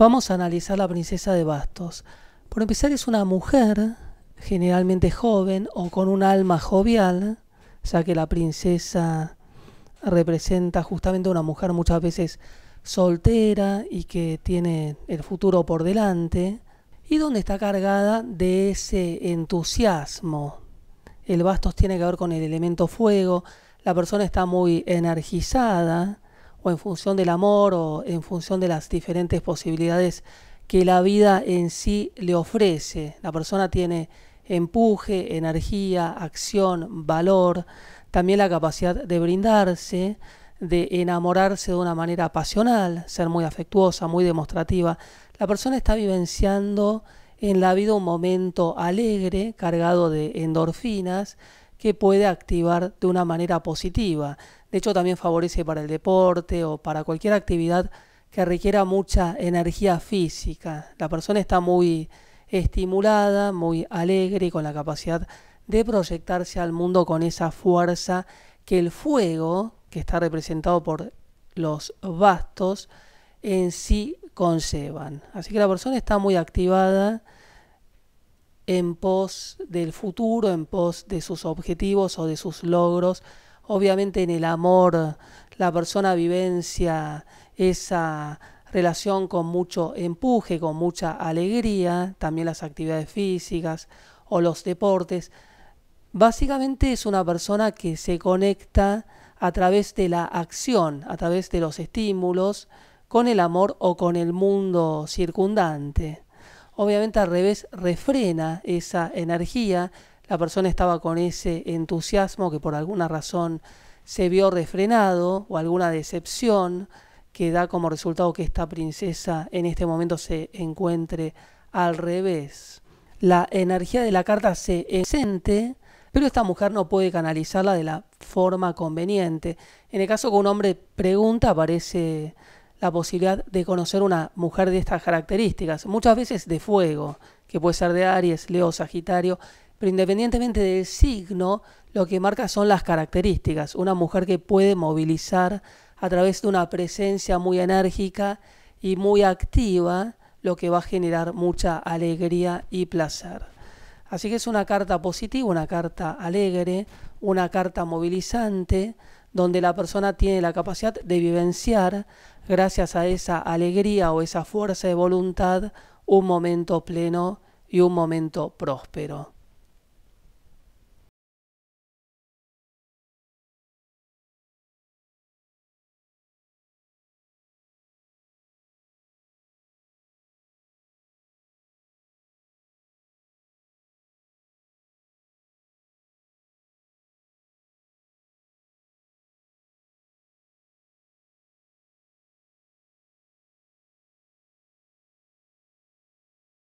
Vamos a analizar la princesa de bastos. Por empezar es una mujer, generalmente joven o con un alma jovial, ya que la princesa representa justamente una mujer muchas veces soltera y que tiene el futuro por delante, y donde está cargada de ese entusiasmo. El bastos tiene que ver con el elemento fuego, la persona está muy energizada, o en función del amor, o en función de las diferentes posibilidades que la vida en sí le ofrece. La persona tiene empuje, energía, acción, valor, también la capacidad de brindarse, de enamorarse de una manera pasional, ser muy afectuosa, muy demostrativa. La persona está vivenciando en la vida un momento alegre, cargado de endorfinas, que puede activar de una manera positiva. De hecho, también favorece para el deporte o para cualquier actividad que requiera mucha energía física. La persona está muy estimulada, muy alegre y con la capacidad de proyectarse al mundo con esa fuerza que el fuego, que está representado por los bastos, en sí conceban. Así que la persona está muy activada en pos del futuro, en pos de sus objetivos o de sus logros. Obviamente en el amor la persona vivencia esa relación con mucho empuje, con mucha alegría, también las actividades físicas o los deportes. Básicamente es una persona que se conecta a través de la acción, a través de los estímulos, con el amor o con el mundo circundante. Obviamente al revés refrena esa energía, la persona estaba con ese entusiasmo que por alguna razón se vio refrenado o alguna decepción que da como resultado que esta princesa en este momento se encuentre al revés. La energía de la carta se siente, pero esta mujer no puede canalizarla de la forma conveniente. En el caso que un hombre pregunta, aparece la posibilidad de conocer una mujer de estas características, muchas veces de fuego, que puede ser de Aries, Leo, Sagitario, pero independientemente del signo, lo que marca son las características. Una mujer que puede movilizar a través de una presencia muy enérgica y muy activa, lo que va a generar mucha alegría y placer. Así que es una carta positiva, una carta alegre, una carta movilizante, donde la persona tiene la capacidad de vivenciar, gracias a esa alegría o esa fuerza de voluntad, un momento pleno y un momento próspero.